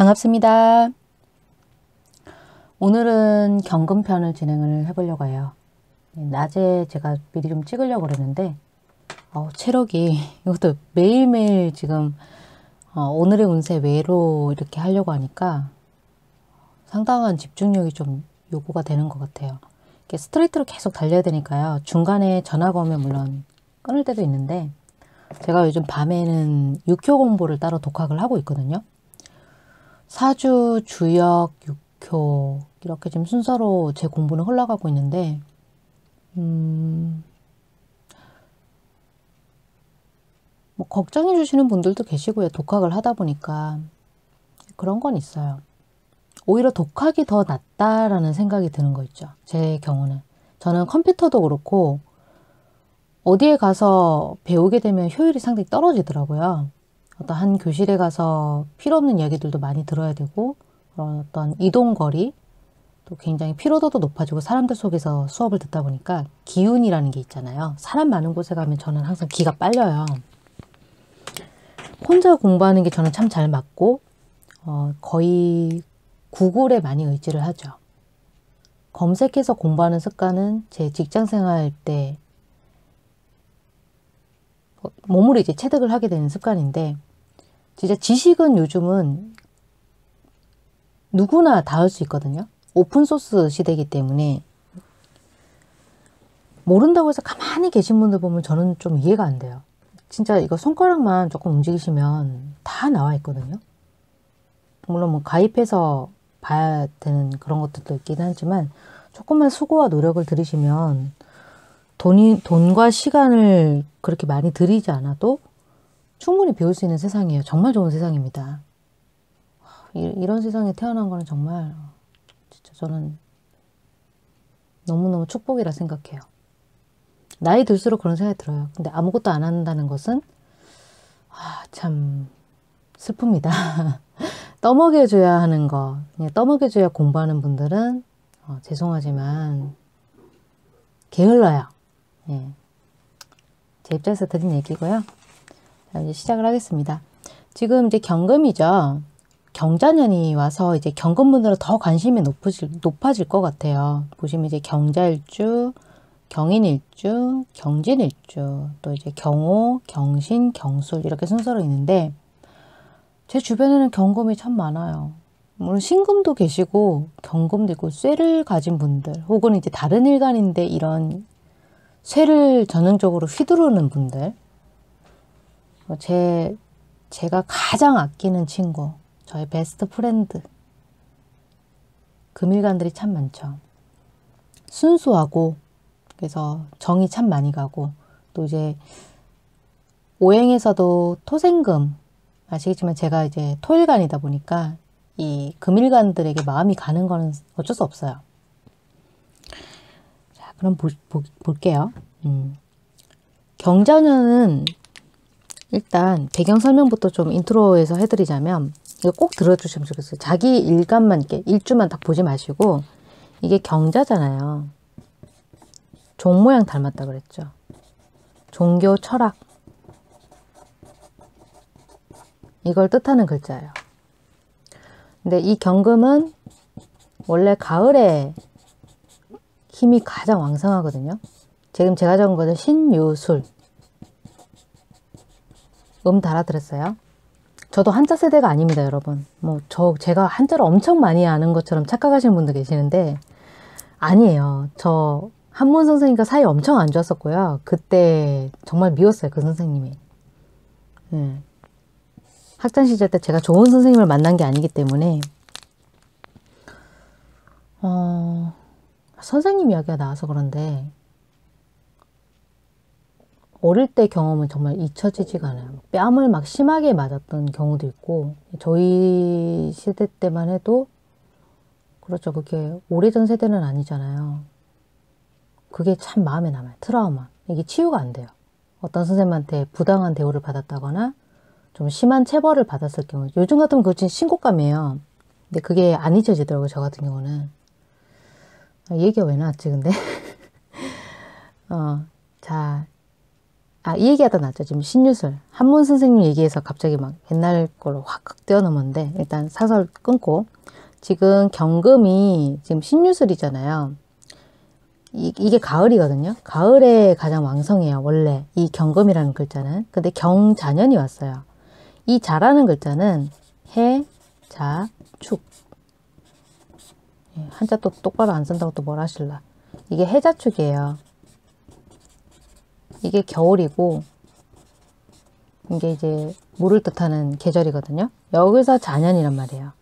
반갑습니다. 오늘은 경금편을 진행을 해보려고 해요. 낮에 제가 미리 좀 찍으려고 그랬는데 어, 체력이 이것도 매일매일 지금 어, 오늘의 운세 외로 이렇게 하려고 하니까 상당한 집중력이 좀 요구가 되는 것 같아요. 이렇게 스트레이트로 계속 달려야 되니까요. 중간에 전화가 오면 물론 끊을 때도 있는데 제가 요즘 밤에는 육효 공부를 따로 독학을 하고 있거든요. 사주, 주역, 육효 이렇게 지금 순서로 제 공부는 흘러가고 있는데 음, 뭐 걱정해 주시는 분들도 계시고요. 독학을 하다 보니까 그런 건 있어요. 오히려 독학이 더 낫다라는 생각이 드는 거 있죠. 제 경우는. 저는 컴퓨터도 그렇고 어디에 가서 배우게 되면 효율이 상당히 떨어지더라고요. 어떤 한 교실에 가서 필요 없는 이야기들도 많이 들어야 되고 어떤 이동 거리 또 굉장히 피로도도 높아지고 사람들 속에서 수업을 듣다 보니까 기운이라는 게 있잖아요. 사람 많은 곳에 가면 저는 항상 기가 빨려요. 혼자 공부하는 게 저는 참 잘 맞고 어, 거의 구글에 많이 의지를 하죠. 검색해서 공부하는 습관은 제 직장 생활 때 몸으로 이제 체득을 하게 되는 습관인데 진짜 지식은 요즘은 누구나 다 할 수 있거든요. 오픈소스 시대이기 때문에 모른다고 해서 가만히 계신 분들 보면 저는 좀 이해가 안 돼요. 진짜 이거 손가락만 조금 움직이시면 다 나와 있거든요. 물론 뭐 가입해서 봐야 되는 그런 것들도 있긴 하지만 조금만 수고와 노력을 들이시면 돈이, 돈과 시간을 그렇게 많이 들이지 않아도 충분히 배울 수 있는 세상이에요. 정말 좋은 세상입니다. 이, 런 세상에 태어난 거는 정말 진짜 저는 너무너무 축복이라 생각해요. 나이 들수록 그런 생각이 들어요. 근데 아무것도 안 한다는 것은 아, 참 슬픕니다. 떠먹여줘야 하는 거, 그냥 떠먹여줘야 공부하는 분들은 어, 죄송하지만 게을러요. 예. 제 입장에서 드린 얘기고요. 자, 이제 시작을 하겠습니다. 지금 이제 경금이죠. 경자년이 와서 이제 경금분들은 더 관심이 높아질, 높아질 것 같아요. 보시면 이제 경자일주, 경인일주, 경진일주, 또 이제 경호, 경신, 경술 이렇게 순서로 있는데 제 주변에는 경금이 참 많아요. 물론 신금도 계시고 경금도 있고 쇠를 가진 분들 혹은 이제 다른 일간인데 이런 쇠를 전형적으로 휘두르는 분들 제 제가 가장 아끼는 친구 저의 best friend 금일간들이 참 많죠. 순수하고 그래서 정이 참 많이 가고 또 이제 오행에서도 토생금 아시겠지만 제가 이제 토일간이다 보니까 이 금일간들에게 마음이 가는 거는 어쩔 수 없어요. 자, 그럼 보, 보, 볼게요. 음. 경자년은 일단 배경 설명부터 좀 intro에서 해드리자면 이거 꼭 들어주시면 좋겠어요. 자기 일간만 이렇게 일주만 딱 보지 마시고 이게 경자잖아요. 종 모양 닮았다 그랬죠. 종교, 철학 이걸 뜻하는 글자예요. 근데 이 경금은 원래 가을에 힘이 가장 왕성하거든요. 지금 제가 적은 것은 신유술. 음 달아드렸어요. 저도 한자 세대가 아닙니다, 여러분. 뭐, 저, 제가 한자를 엄청 많이 아는 것처럼 착각하시는 분도 계시는데, 아니에요. 저, 한문 선생님과 사이 엄청 안 좋았었고요. 그때 정말 미웠어요, 그 선생님이. 네. 학창 시절 때 제가 좋은 선생님을 만난 게 아니기 때문에 어, 선생님 이야기가 나와서 그런데 어릴 때 경험은 정말 잊혀지지가 않아요. 뺨을 막 심하게 맞았던 경우도 있고 저희 시대 때만 해도 그렇죠. 그게 오래전 세대는 아니잖아요. 그게 참 마음에 남아요. 트라우마. 이게 치유가 안 돼요. 어떤 선생님한테 부당한 대우를 받았다거나 좀 심한 체벌을 받았을 경우 요즘 같으면 그거 진짜 신고감이에요. 근데 그게 안 잊혀지더라고요. 저 같은 경우는. 아, 얘기가 왜 나왔지 근데? 어, 자 아, 이 얘기하다 놨죠. 지금 신유술. 한문 선생님 얘기해서 갑자기 막 옛날 걸로 확 뛰어넘었는데, 일단 사설 끊고. 지금 경금이 지금 신유술이잖아요. 이, 이게 가을이거든요. 가을에 가장 왕성해요. 원래 이 경금이라는 글자는. 근데 경자년이 왔어요. 이 자라는 글자는 해, 자, 축. 예, 한자 또 똑바로 안 쓴다고 또 뭘 하실라. 이게 해자축이에요. 이게 겨울이고 이게 이제 물을 뜻하는 계절이거든요. 여기서 자년이란 말이에요.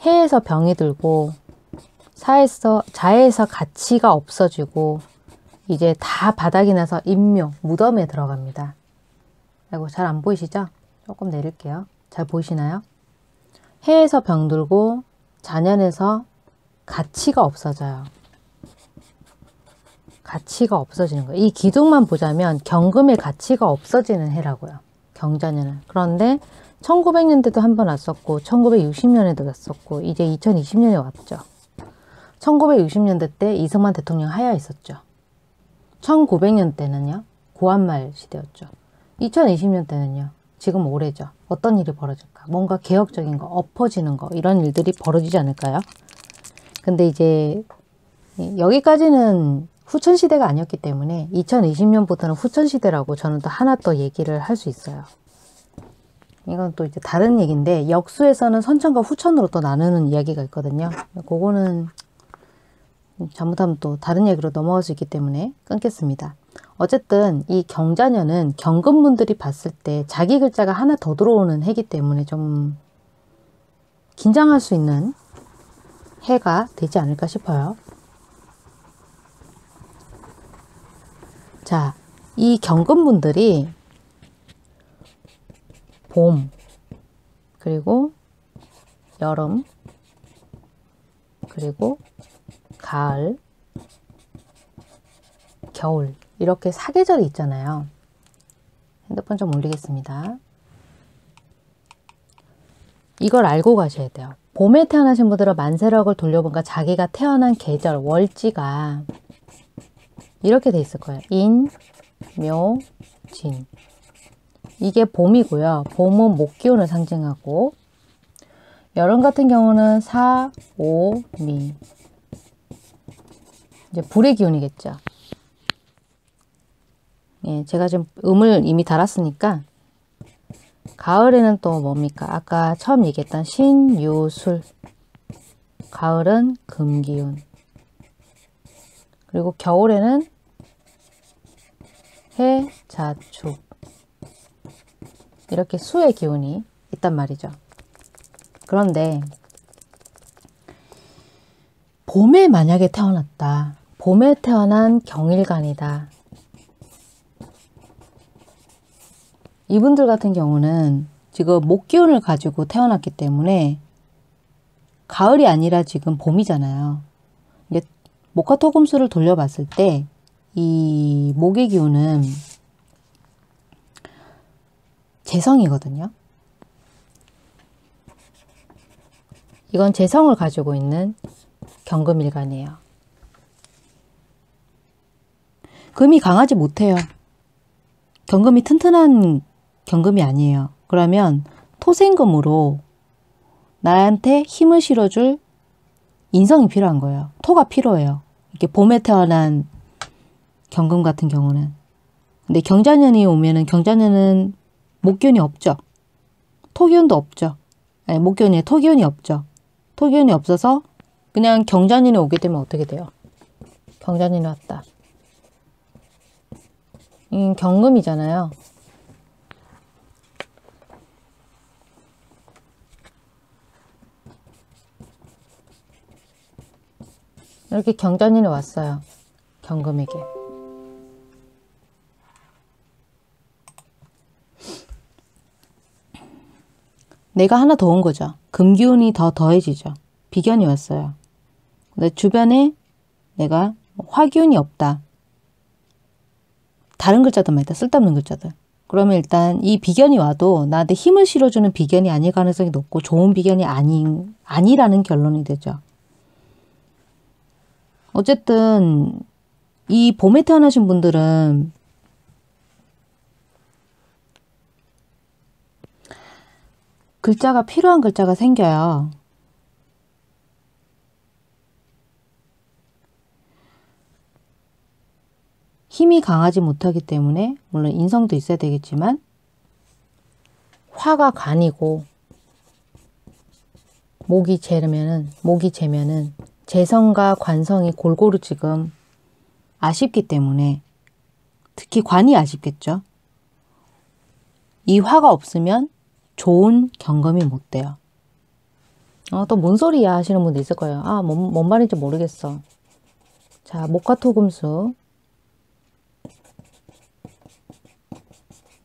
해에서 병이 들고 사에서 자에서 가치가 없어지고 이제 다 바닥이 나서 인묘 무덤에 들어갑니다. 아이고 잘 안 보이시죠? 조금 내릴게요. 잘 보이시나요? 해에서 병들고 자년에서 가치가 없어져요. 가치가 없어지는 거예요. 이 기둥만 보자면 경금의 가치가 없어지는 해라고요. 경자년은. 그런데 1900년대도 한 번 왔었고 1960년에도 왔었고 이제 2020년에 왔죠. 1960년대 때 이승만 대통령 하야 있었죠. 1900년 대는요. 고한말 시대였죠. 2020년 대는요. 지금 올해죠. 어떤 일이 벌어질까? 뭔가 개혁적인 거, 엎어지는 거 이런 일들이 벌어지지 않을까요? 근데 이제 여기까지는 후천시대가 아니었기 때문에 2020년부터는 후천시대라고 저는 또 하나 또 얘기를 할 수 있어요. 이건 또 이제 다른 얘기인데 역수에서는 선천과 후천으로 또 나누는 이야기가 있거든요. 그거는 잘못하면 또 다른 얘기로 넘어갈 수 있기 때문에 끊겠습니다. 어쨌든 이 경자년은 경금분들이 봤을 때 자기 글자가 하나 더 들어오는 해기 때문에 좀 긴장할 수 있는 해가 되지 않을까 싶어요. 자, 이 경금분들이 봄, 그리고 여름, 그리고 가을, 겨울 이렇게 사계절이 있잖아요. 핸드폰 좀 올리겠습니다. 이걸 알고 가셔야 돼요. 봄에 태어나신 분들은 만세력을 돌려보니까 자기가 태어난 계절, 월지가 이렇게 돼 있을 거예요. 인, 묘, 진. 이게 봄이고요. 봄은 목 기운을 상징하고 여름 같은 경우는 사, 오, 미. 이제 불의 기운이겠죠. 예, 제가 지금 음을 이미 달았으니까 가을에는 또 뭡니까? 아까 처음 얘기했던 신유술. 가을은 금기운. 그리고 겨울에는 해, 자, 축. 이렇게 수의 기운이 있단 말이죠. 그런데 봄에 만약에 태어났다. 봄에 태어난 경일간이다. 이분들 같은 경우는 지금 목기운을 가지고 태어났기 때문에 가을이 아니라 지금 봄이잖아요. 목화토금수를 돌려봤을 때 이 목의 기운은 재성이거든요. 이건 재성을 가지고 있는 경금일간이에요. 금이 강하지 못해요. 경금이 튼튼한 경금이 아니에요. 그러면 토생금으로 나한테 힘을 실어줄 인성이 필요한 거예요. 토가 필요해요. 이렇게 봄에 태어난 경금 같은 경우는. 근데 경자년이 오면은 경자년은 목균이 없죠. 토기운도 없죠. 아니, 목균이 토기운이 없죠. 토기운이 없어서 그냥 경자년이 오게 되면 어떻게 돼요? 경자년이 왔다. 음, 경금이잖아요. 이렇게 경전인이 왔어요. 경금에게. 내가 하나 더 온 거죠. 금기운이 더 더해지죠. 비견이 왔어요. 근데 주변에 내가 화기운이 없다. 다른 글자들만 있다. 쓸데없는 글자들. 그러면 일단 이 비견이 와도 나한테 힘을 실어주는 비견이 아닐 가능성이 높고 좋은 비견이 아닌, 아니라는 결론이 되죠. 어쨌든 이 봄에 태어나신 분들은 글자가 필요한 글자가 생겨요. 힘이 강하지 못하기 때문에 물론 인성도 있어야 되겠지만 화가 간이고 목이 재면은 목이 재면은 재성과 관성이 골고루 지금 아쉽기 때문에 특히 관이 아쉽겠죠. 이 화가 없으면 좋은 경험이 못 돼요. 어, 또뭔 소리야 하시는 분도 있을 거예요. 아, 뭔, 뭔 말인지 모르겠어. 자, 목화 토금수.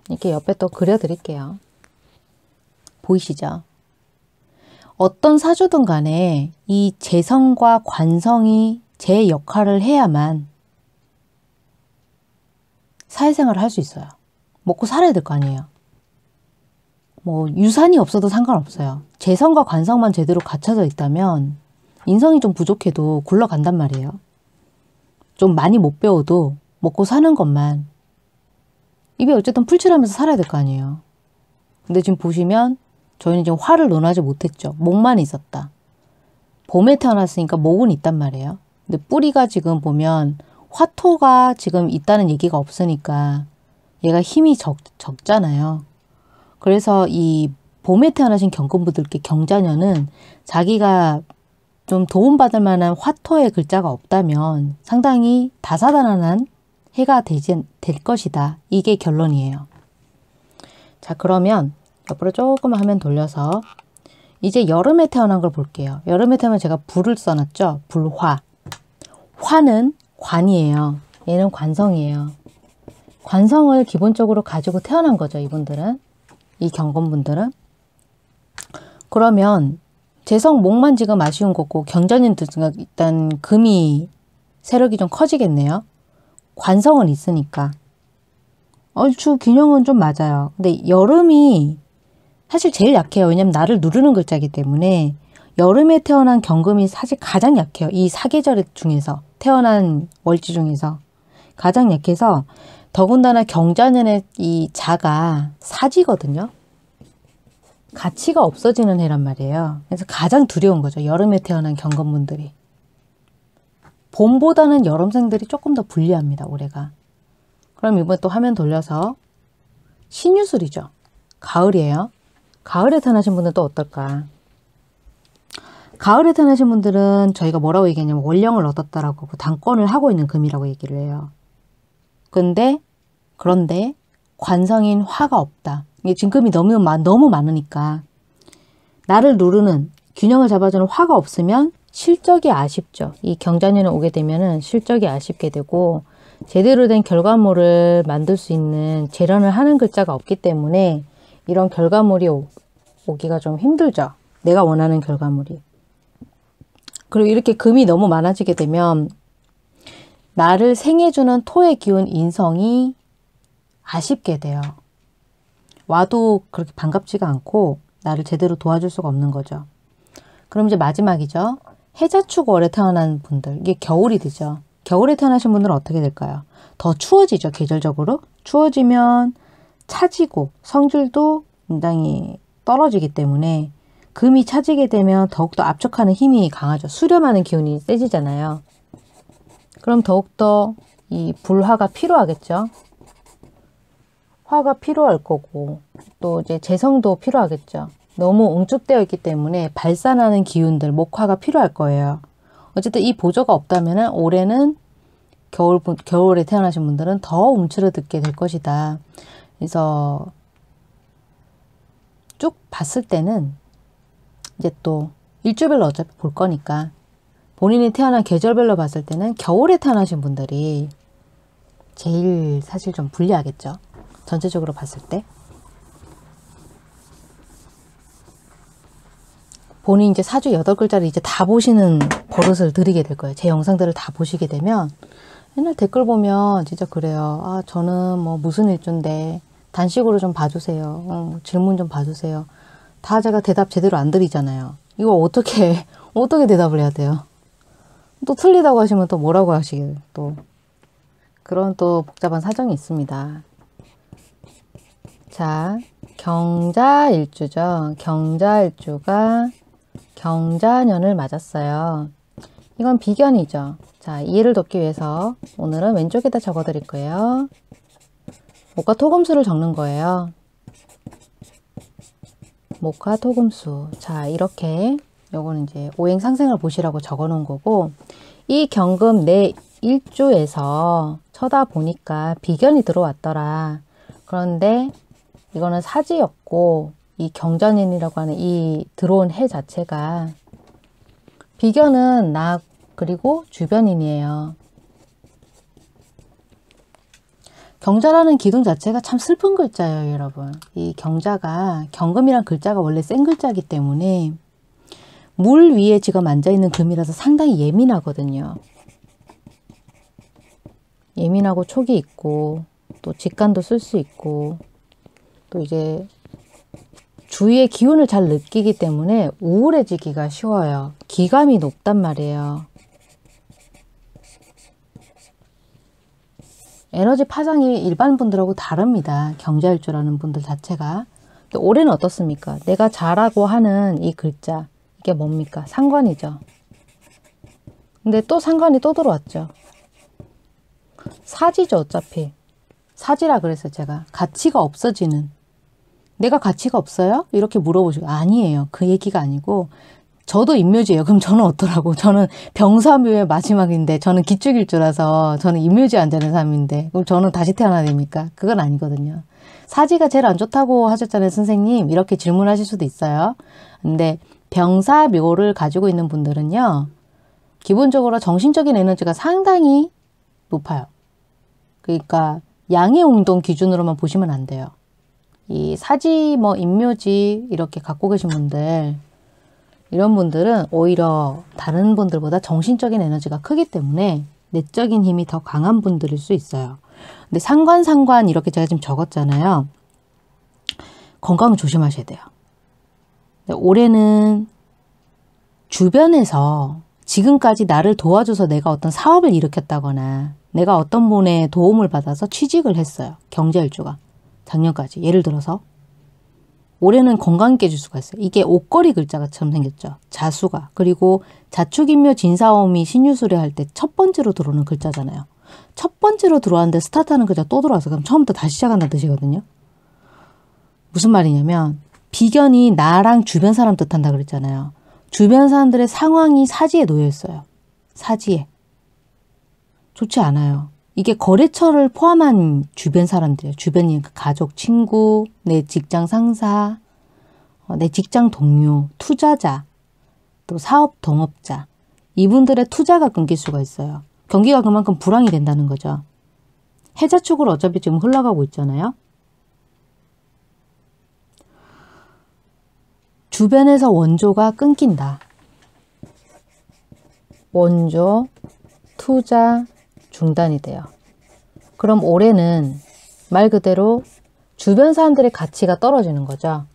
이렇게 옆에 또 그려드릴게요. 보이시죠? 어떤 사주든 간에 이 재성과 관성이 제 역할을 해야만 사회생활을 할 수 있어요. 먹고 살아야 될 거 아니에요. 뭐 유산이 없어도 상관없어요. 재성과 관성만 제대로 갖춰져 있다면 인성이 좀 부족해도 굴러간단 말이에요. 좀 많이 못 배워도 먹고 사는 것만 입에 어쨌든 풀칠하면서 살아야 될 거 아니에요. 근데 지금 보시면 저희는 지금 화를 논하지 못했죠. 목만 있었다. 봄에 태어났으니까 목은 있단 말이에요. 근데 뿌리가 지금 보면 화토가 지금 있다는 얘기가 없으니까 얘가 힘이 적, 적잖아요. 그래서 이 봄에 태어나신 경금분들께 경자년은 자기가 좀 도움받을 만한 화토의 글자가 없다면 상당히 다사다난한 해가 되지, 될 것이다. 이게 결론이에요. 자 그러면 옆으로 조금만 화면 돌려서 이제 여름에 태어난 걸 볼게요. 여름에 태어나면 제가 불을 써놨죠. 불화. 화는 관이에요. 얘는 관성이에요. 관성을 기본적으로 가지고 태어난 거죠. 이분들은. 이 경건분들은. 그러면 재성 목만 지금 아쉬운 거고 경자님 일단 금이 세력이 좀 커지겠네요. 관성은 있으니까. 얼추 균형은 좀 맞아요. 근데 여름이 사실 제일 약해요. 왜냐면 나를 누르는 글자이기 때문에 여름에 태어난 경금이 사실 가장 약해요. 이 사계절 중에서 태어난 월지 중에서 가장 약해서 더군다나 경자년의 이 자가 사지거든요. 가치가 없어지는 해란 말이에요. 그래서 가장 두려운 거죠. 여름에 태어난 경건분들이. 봄보다는 여름생들이 조금 더 불리합니다. 올해가. 그럼 이번에 또 화면 돌려서 신유술이죠. 가을이에요. 가을에 태어나신 분들은 또 어떨까? 가을에 태어나신 분들은 저희가 뭐라고 얘기하냐면 원령을 얻었다라고 당권을 하고 있는 금이라고 얘기를 해요. 근데 그런데 관성인 화가 없다. 이게 진금이 너무, 너무 많으니까 나를 누르는 균형을 잡아주는 화가 없으면 실적이 아쉽죠. 이 경자년에 오게 되면은 실적이 아쉽게 되고 제대로 된 결과물을 만들 수 있는 재련을 하는 글자가 없기 때문에 이런 결과물이 오, 오기가 좀 힘들죠. 내가 원하는 결과물이. 그리고 이렇게 금이 너무 많아지게 되면 나를 생해주는 토의 기운 인성이 아쉽게 돼요. 와도 그렇게 반갑지가 않고 나를 제대로 도와줄 수가 없는 거죠. 그럼 이제 마지막이죠. 해자축 월에 태어난 분들 이게 겨울이 되죠. 겨울에 태어나신 분들은 어떻게 될까요? 더 추워지죠. 계절적으로. 추워지면 차지고 성질도 굉장히 떨어지기 때문에 금이 차지게 되면 더욱더 압축하는 힘이 강하죠. 수렴하는 기운이 세지잖아요. 그럼 더욱더 이 불화가 필요하겠죠. 화가 필요할 거고 또 이제 재성도 필요하겠죠. 너무 웅축되어 있기 때문에 발산하는 기운들, 목화가 필요할 거예요. 어쨌든 이 보조가 없다면 올해는 겨울, 겨울에 태어나신 분들은 더 움츠러들게 될 것이다. 그래서 쭉 봤을 때는 이제 또 일주별로 어차피 볼 거니까 본인이 태어난 계절별로 봤을 때는 겨울에 태어나신 분들이 제일 사실 좀 불리하겠죠. 전체적으로 봤을 때. 본인 이제 사주 여덟 글자를 이제 다 보시는 버릇을 들이게 될 거예요. 제 영상들을 다 보시게 되면 옛날 댓글 보면 진짜 그래요. 아 저는 뭐 무슨 일주인데 단식으로 좀 봐주세요. 어, 질문 좀 봐주세요. 다 제가 대답 제대로 안 드리잖아요. 이거 어떻게 어떻게 대답을 해야 돼요? 또 틀리다고 하시면 또 뭐라고 하시길 또 그런 또 복잡한 사정이 있습니다. 자, 경자일주죠. 경자일주가 경자년을 맞았어요. 이건 비견이죠. 자, 이해를 돕기 위해서 오늘은 왼쪽에다 적어 드릴 거예요. 목화 토금수를 적는 거예요. 목화 토금수. 자, 이렇게 요거는 이제 오행 상생을 보시라고 적어 놓은 거고 이 경금 내 일주에서 쳐다보니까 비견이 들어왔더라. 그런데 이거는 사지였고 이 경전인이라고 하는 이 들어온 해 자체가 비견은 나 그리고 주변인이에요. 경자라는 기둥 자체가 참 슬픈 글자예요, 여러분. 이 경자가 경금이란 글자가 원래 센 글자이기 때문에 물 위에 지금 앉아있는 금이라서 상당히 예민하거든요. 예민하고 촉이 있고 또 직관도 쓸 수 있고 또 이제 주위의 기운을 잘 느끼기 때문에 우울해지기가 쉬워요. 기감이 높단 말이에요. 에너지 파장이 일반 분들하고 다릅니다. 경자일주라는 분들 자체가. 올해는 어떻습니까? 내가 잘하고 하는 이 글자 이게 뭡니까? 상관이죠. 근데 또 상관이 또 들어왔죠. 사지죠 어차피. 사지라 그래서 제가 가치가 없어지는 내가 가치가 없어요? 이렇게 물어보시고 아니에요. 그 얘기가 아니고 저도 인묘지예요. 그럼 저는 어떠라고? 저는 병사묘의 마지막인데 저는 기축일주라서 저는 인묘지 안 되는 사람인데 그럼 저는 다시 태어나야 됩니까? 그건 아니거든요. 사지가 제일 안 좋다고 하셨잖아요, 선생님. 이렇게 질문하실 수도 있어요. 근데 병사묘를 가지고 있는 분들은요. 기본적으로 정신적인 에너지가 상당히 높아요. 그러니까 양의 운동 기준으로만 보시면 안 돼요. 이 사지 뭐 인묘지 이렇게 갖고 계신 분들 이런 분들은 오히려 다른 분들보다 정신적인 에너지가 크기 때문에 내적인 힘이 더 강한 분들일 수 있어요. 근데 상관 상관 이렇게 제가 지금 적었잖아요. 건강 조심하셔야 돼요. 올해는 주변에서 지금까지 나를 도와줘서 내가 어떤 사업을 일으켰다거나 내가 어떤 분의 도움을 받아서 취직을 했어요. 경제일주가. 작년까지. 예를 들어서 올해는 건강 깨질 수가 있어요. 이게 옷걸이 글자가처럼 생겼죠. 자수가. 그리고 자축인묘 진사오미 신유술에 할 때 첫 번째로 들어오는 글자잖아요. 첫 번째로 들어왔는데 스타트하는 글자 또 들어와서 그럼 처음부터 다시 시작한다는 뜻이거든요. 무슨 말이냐면 비견이 나랑 주변 사람 뜻한다 그랬잖아요. 주변 사람들의 상황이 사지에 놓여 있어요. 사지에. 좋지 않아요. 이게 거래처를 포함한 주변 사람들이에요. 주변인 그 가족, 친구, 내 직장 상사, 어, 내 직장 동료, 투자자, 또 사업 동업자. 이분들의 투자가 끊길 수가 있어요. 경기가 그만큼 불황이 된다는 거죠. 해자 축으로 어차피 지금 흘러가고 있잖아요. 주변에서 원조가 끊긴다. 원조, 투자, 중단이 돼요. 그럼 올해는 말 그대로 주변 사람들의 가치가 떨어지는 거죠.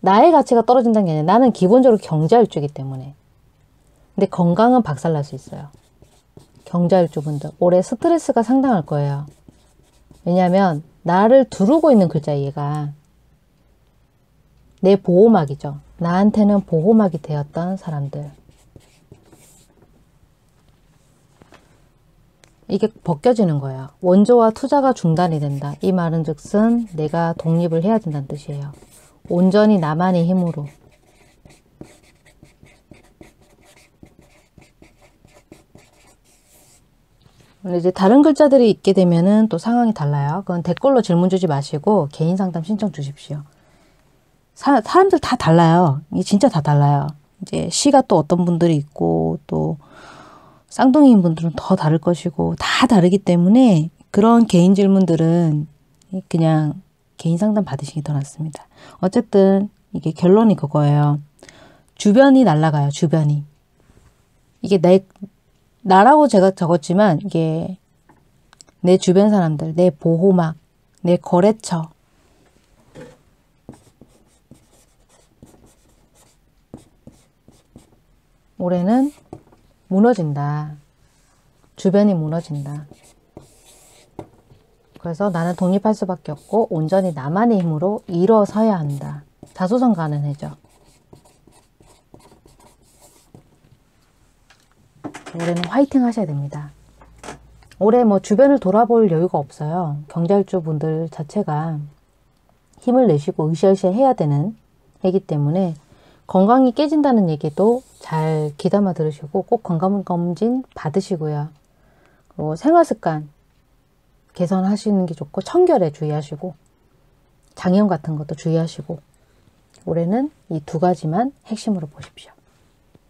나의 가치가 떨어진다는 게 아니라 나는 기본적으로 경자일주이기 때문에. 근데 건강은 박살날 수 있어요. 경자일주분들. 올해 스트레스가 상당할 거예요. 왜냐하면 나를 두르고 있는 글자 얘가 내 보호막이죠. 나한테는 보호막이 되었던 사람들. 이게 벗겨지는 거예요. 원조와 투자가 중단이 된다. 이 말은 즉슨 내가 독립을 해야 된다는 뜻이에요. 온전히 나만의 힘으로. 이제 다른 글자들이 있게 되면은 또 상황이 달라요. 그건 댓글로 질문 주지 마시고 개인 상담 신청 주십시오. 사, 사람들 다 달라요. 이게 진짜 다 달라요. 이제 시가 또 어떤 분들이 있고 또 쌍둥이인 분들은 더 다를 것이고 다 다르기 때문에 그런 개인 질문들은 그냥 개인 상담 받으시기 더 낫습니다. 어쨌든 이게 결론이 그거예요. 주변이 날아가요. 주변이. 이게 내 나라고 제가 적었지만 이게 내 주변 사람들, 내 보호막, 내 거래처 올해는 무너진다. 주변이 무너진다. 그래서 나는 독립할 수밖에 없고 온전히 나만의 힘으로 일어서야 한다. 가는 해죠. 올해는 화이팅 하셔야 됩니다. 올해 뭐 주변을 돌아볼 여유가 없어요. 경찰주 분들 자체가 힘을 내시고 으쌰으쌰 해야 되는 해기 때문에 건강이 깨진다는 얘기도 잘 귀담아 들으시고 꼭 건강검진 받으시고요. 그리고 생활습관 개선하시는 게 좋고 청결에 주의하시고 장염 같은 것도 주의하시고 올해는 이 두 가지만 핵심으로 보십시오.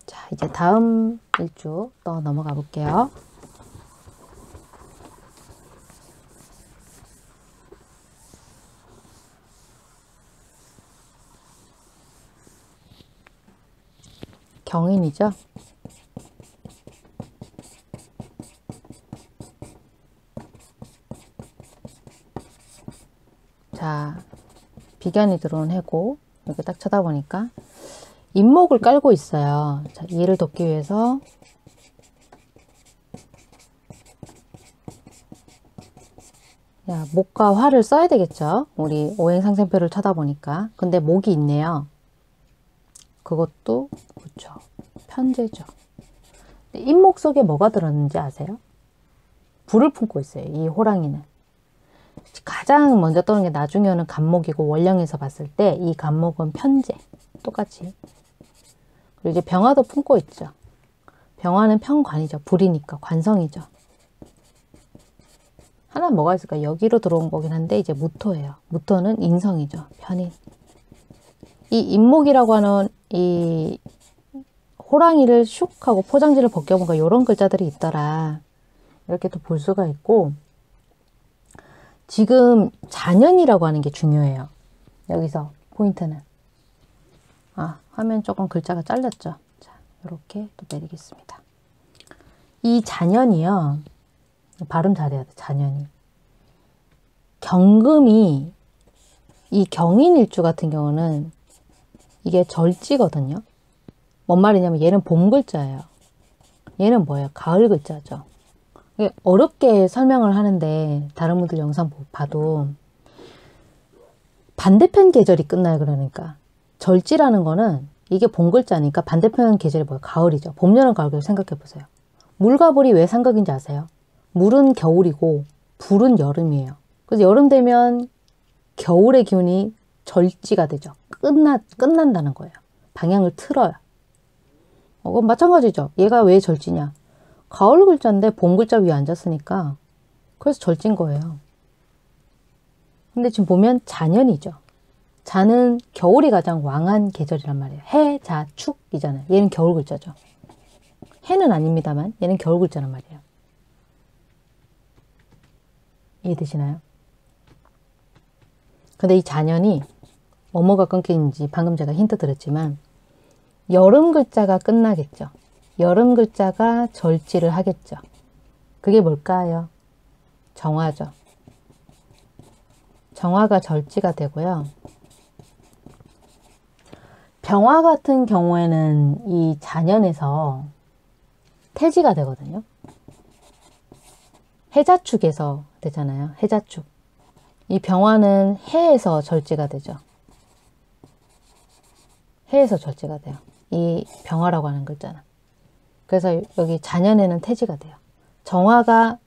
자 이제 다음 일주 또 넘어가 볼게요. 경인이죠. 자, 비견이 들어온 해고 이렇게 딱 쳐다보니까 인목을 깔고 있어요. 자, 이해를 돕기 위해서 야, 목과 화를 써야 되겠죠. 우리 오행상생표를 쳐다보니까. 근데 목이 있네요. 그것도. 편제죠. 잇목 속에 뭐가 들었는지 아세요? 불을 품고 있어요. 이 호랑이는. 가장 먼저 떠오르는 게 나중에 오는 간목이고 원령에서 봤을 때 이 간목은 편제. 똑같이. 그리고 이제 병화도 품고 있죠. 병화는 편관이죠. 불이니까 관성이죠. 하나 뭐가 있을까? 여기로 들어온 거긴 한데 이제 무토예요. 무토는 인성이죠. 편인. 이 인목이라고 하는 이 호랑이를 슉 하고 포장지를 벗겨본가 이런 글자들이 있더라. 이렇게 또 볼 수가 있고 지금 자년이라고 하는 게 중요해요. 여기서 포인트는 아 화면 조금 글자가 잘렸죠. 자 이렇게 또 내리겠습니다. 이 자년이요. 발음 잘해야 돼. 자년이. 경금이 이 경인일주 같은 경우는 이게 절지거든요. 뭔 말이냐면 얘는 봄 글자예요. 얘는 뭐예요? 가을 글자죠. 어렵게 설명을 하는데 다른 분들 영상 봐도 반대편 계절이 끝나요. 그러니까 절지라는 거는 이게 봄 글자니까 반대편 계절이 뭐예요? 가을이죠. 봄, 여름, 가을 생각해 보세요. 물과 불이 왜 삼각인지 아세요? 물은 겨울이고 불은 여름이에요. 그래서 여름 되면 겨울의 기운이 절지가 되죠. 끝나, 끝난다는 거예요. 방향을 틀어요. 어, 그건 마찬가지죠. 얘가 왜 절지냐. 가을 글자인데 봄 글자 위에 앉았으니까 그래서 절진 거예요. 근데 지금 보면 자년이죠. 자는 겨울이 가장 왕한 계절이란 말이에요. 해, 자, 축이잖아요. 얘는 겨울 글자죠. 해는 아닙니다만 얘는 겨울 글자란 말이에요. 이해되시나요? 근데 이 자년이 뭐뭐가 끊기는지 방금 제가 힌트 드렸지만 여름 글자가 끝나겠죠. 여름 글자가 절지를 하겠죠. 그게 뭘까요? 정화죠. 정화가 절지가 되고요. 병화 같은 경우에는 이 자년에서 태지가 되거든요. 해자축에서 되잖아요. 해자축. 이 병화는 해에서 절지가 되죠. 해에서 절제가 돼요. 이 병화라고 하는 글자는. 그래서 여기 자년에는 태지가 돼요. 정화가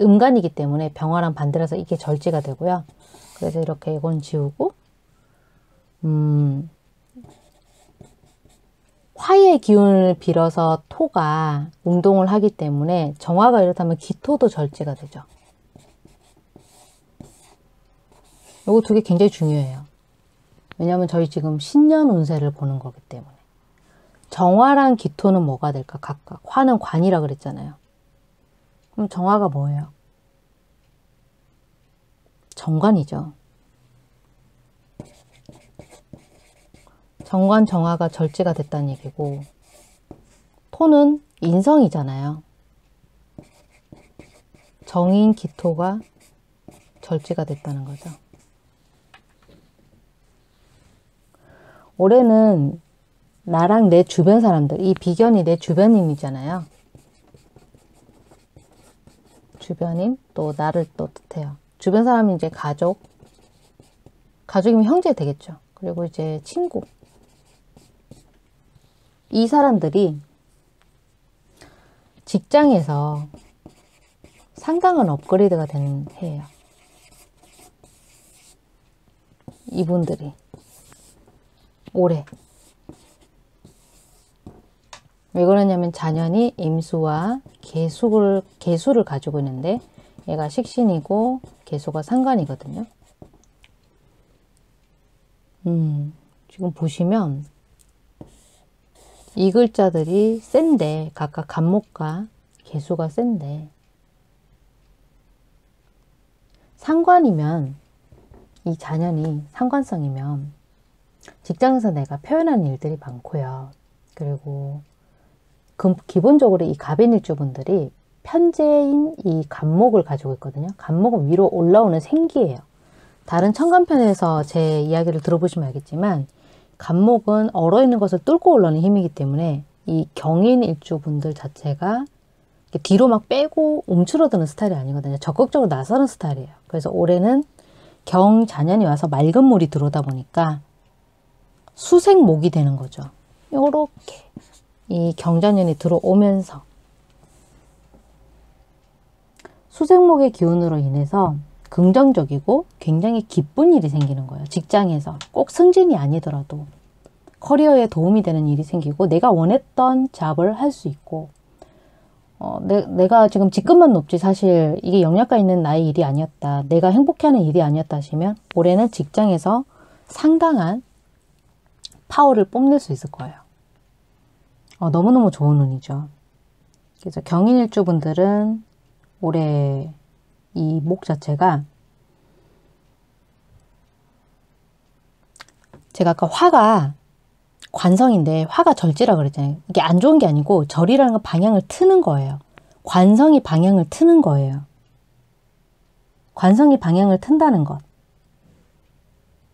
음간이기 때문에 병화랑 반대라서 이게 절제가 되고요. 그래서 이렇게 이건 지우고 음, 화의 기운을 빌어서 토가 운동을 하기 때문에 정화가 이렇다면 기토도 절제가 되죠. 요거 두 개 굉장히 중요해요. 왜냐하면 저희 지금 신년 운세를 보는 거기 때문에. 정화랑 기토는 뭐가 될까 각각. 화는 관이라 그랬잖아요. 그럼 정화가 뭐예요? 정관이죠. 정관 정화가 절제가 됐다는 얘기고 토는 인성이잖아요. 정인 기토가 절제가 됐다는 거죠. 올해는 나랑 내 주변 사람들, 이 비견이 내 주변인이잖아요. 주변인 또 나를 또 뜻해요. 주변 사람이 이제 가족, 가족이면 형제 되겠죠. 그리고 이제 친구. 이 사람들이 직장에서 상당한 업그레이드가 되는 해예요. 이분들이 올해 왜 그러냐면 자년이 임수와 개수를 개수를 가지고 있는데 얘가 식신이고 개수가 상관이거든요. 음, 지금 보시면 이 글자들이 센데 각각 간목과 개수가 센데 상관이면 이 자년이 상관성이면 직장에서 내가 표현하는 일들이 많고요. 그리고 그 기본적으로 이 갑인일주분들이 편제인 이 간목을 가지고 있거든요. 간목은 위로 올라오는 생기예요. 다른 천간편에서 제 이야기를 들어보시면 알겠지만 간목은 얼어있는 것을 뚫고 올라오는 힘이기 때문에 이 경인일주분들 자체가 뒤로 막 빼고 움츠러드는 스타일이 아니거든요. 적극적으로 나서는 스타일이에요. 그래서 올해는 경자년이 와서 맑은 물이 들어오다 보니까 수생목이 되는 거죠. 요렇게 이 경자년이 들어오면서 수생목의 기운으로 인해서 긍정적이고 굉장히 기쁜 일이 생기는 거예요. 직장에서 꼭 승진이 아니더라도 커리어에 도움이 되는 일이 생기고 내가 원했던 잡을 할 수 있고 어, 내, 내가 지금 직급만 높지 사실 이게 영양가 있는 나의 일이 아니었다. 내가 행복해하는 일이 아니었다 하시면 올해는 직장에서 상당한 파워를 뽐낼 수 있을 거예요. 어, 너무너무 좋은 운이죠. 그래서 경인일주 분들은 올해 이 목 자체가 제가 아까 화가 관성인데 화가 절지라 그랬잖아요. 이게 안 좋은 게 아니고 절이라는 건 방향을 트는 거예요. 관성이 방향을 트는 거예요. 관성이 방향을 튼다는 것.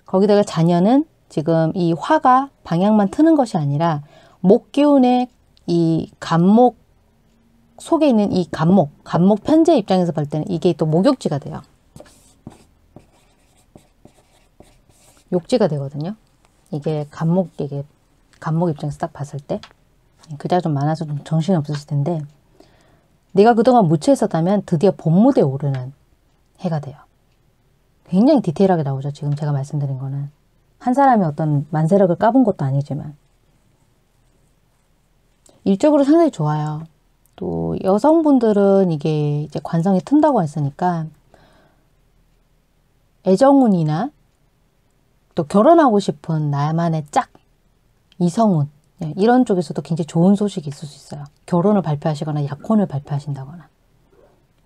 거기다가 자녀는 지금 이 화가 방향만 트는 것이 아니라 목기운의 이 간목 속에 있는 이 간목, 간목 편제 입장에서 볼 때는 이게 또 목욕지가 돼요. 욕지가 되거든요. 이게 간목, 이게 간목 입장에서 딱 봤을 때 그자 좀 많아서 좀 정신이 없으실 텐데 내가 그동안 무채했었다면 드디어 본무대에 오르는 해가 돼요. 굉장히 디테일하게 나오죠. 지금 제가 말씀드린 거는. 한 사람이 어떤 만세력을 까본 것도 아니지만. 일적으로 상당히 좋아요. 또 여성분들은 이게 이제 관성이 튼다고 했으니까 애정운이나 또 결혼하고 싶은 나만의 짝 이성운 네, 이런 쪽에서도 굉장히 좋은 소식이 있을 수 있어요. 결혼을 발표하시거나 약혼을 발표하신다거나